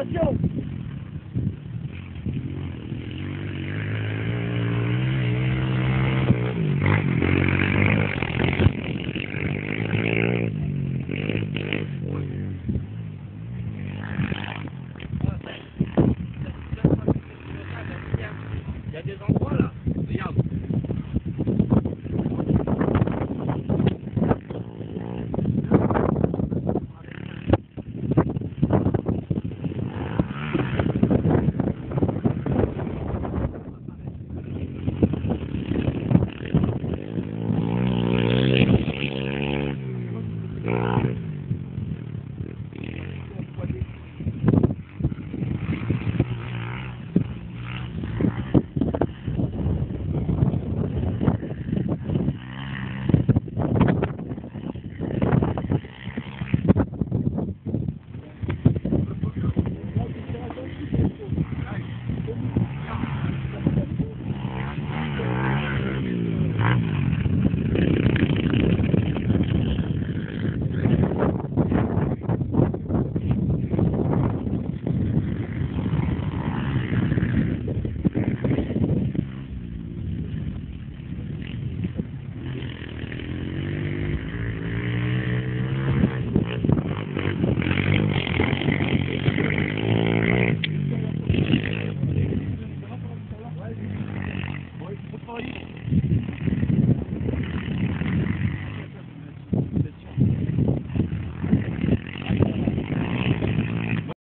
let's go.